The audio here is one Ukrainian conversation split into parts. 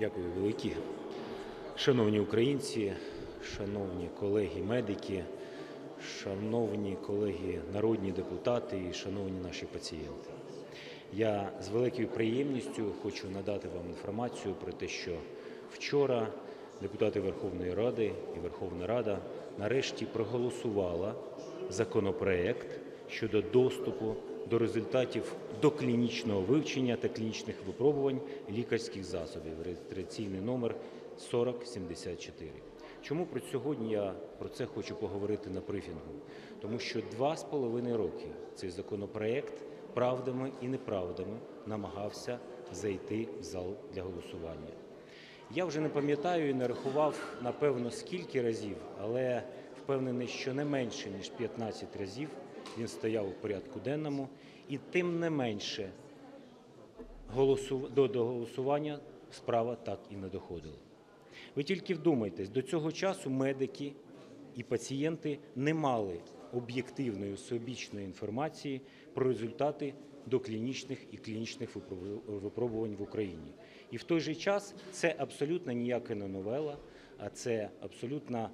Дякую великі. Шановні українці, шановні колеги-медики, шановні колеги народні депутати і шановні наші пацієнти. Я з великою приємністю хочу надати вам інформацію про те, що вчора депутати Верховної Ради і Верховна Рада нарешті проголосувала законопроект щодо доступу до результатів доклінічного вивчення та клінічних випробувань лікарських засобів, реєстраційний номер 4074. Чому про сьогодні я про це хочу поговорити на брифінгу? Тому що два з половиною роки цей законопроект правдами і неправдами намагався зайти в зал для голосування. Я вже не пам'ятаю і не рахував, напевно, скільки разів, але впевнений, що не менше, ніж 15 разів він стояв у порядку денному, і тим не менше до, голосування справа так і не доходила. Ви тільки вдумайтесь, до цього часу медики і пацієнти не мали об'єктивної всеобічної інформації про результати доклінічних і клінічних випробувань в Україні. І в той же час це абсолютно ніяка не новела, а це абсолютно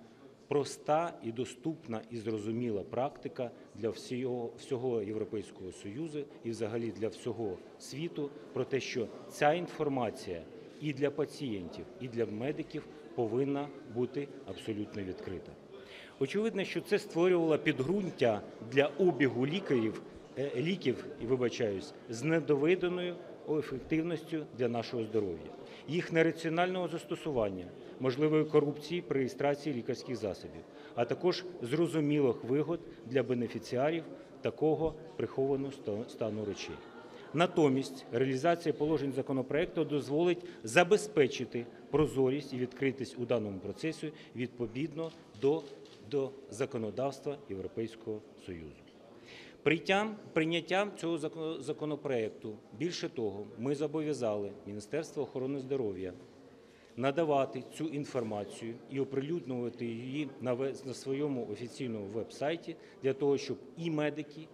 проста і доступна і зрозуміла практика для всього, всього Європейського Союзу і взагалі для всього світу про те, що ця інформація і для пацієнтів, і для медиків повинна бути абсолютно відкрита. Очевидно, що це створювало підґрунтя для обігу лікарів, е, ліків, вибачаюсь, з недоведеною ефективністю для нашого здоров'я, їх нераціонального застосування, можливої корупції при реєстрації лікарських засобів, а також зрозумілих вигод для бенефіціарів такого прихованого стану речей. Натомість реалізація положень законопроекту дозволить забезпечити прозорість і відкритість у даному процесі відповідно до, до законодавства Європейського Союзу. Прийняттям цього зако- законопроекту, більше того, ми зобов'язали Міністерство охорони здоров'я надавати цю інформацію і оприлюднювати її на своєму офіційному веб-сайті для того, щоб і медики,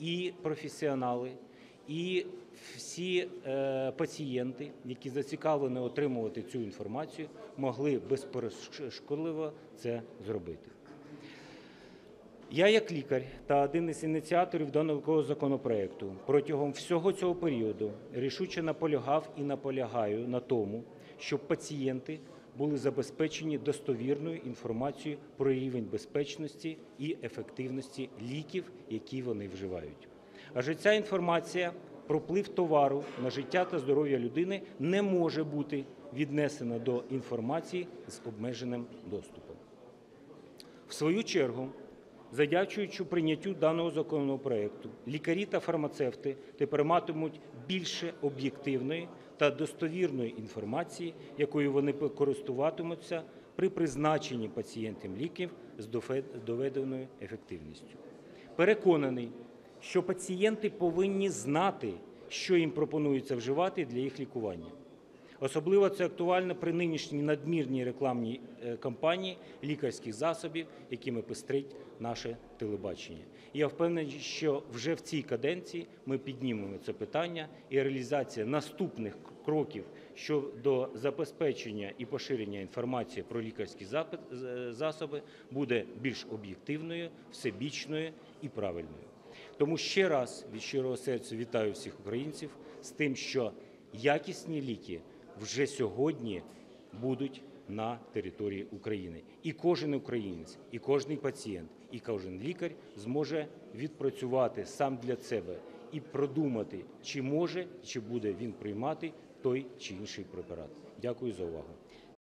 і професіонали, і всі е, пацієнти, які зацікавлені отримувати цю інформацію, могли безперешкодливо це зробити. Я, як лікар та один із ініціаторів даного законопроекту, протягом всього цього періоду рішуче наполягав і наполягаю на тому, щоб пацієнти були забезпечені достовірною інформацією про рівень безпечності і ефективності ліків, які вони вживають. Адже ця інформація про вплив товару на життя та здоров'я людини не може бути віднесена до інформації з обмеженим доступом. В свою чергу, завдячуючи прийняттю даного законопроекту, лікарі та фармацевти тепер матимуть більше об'єктивної та достовірної інформації, якою вони користуватимуться при призначенні пацієнтам ліків з доведеною ефективністю. Переконаний, що пацієнти повинні знати, що їм пропонується вживати для їх лікування. Особливо це актуально при нинішній надмірній рекламній е, кампанії лікарських засобів, якими пестрить наше телебачення. Я впевнений, що вже в цій каденції ми піднімемо це питання, і реалізація наступних кроків щодо забезпечення і поширення інформації про лікарські запит- засоби буде більш об'єктивною, всебічною і правильною. Тому ще раз від щирого серця вітаю всіх українців з тим, що якісні ліки вже сьогодні будуть на території України. І кожен українець, і кожен пацієнт, і кожен лікар зможе відпрацювати сам для себе і продумати, чи може, чи буде він приймати той чи інший препарат. Дякую за увагу.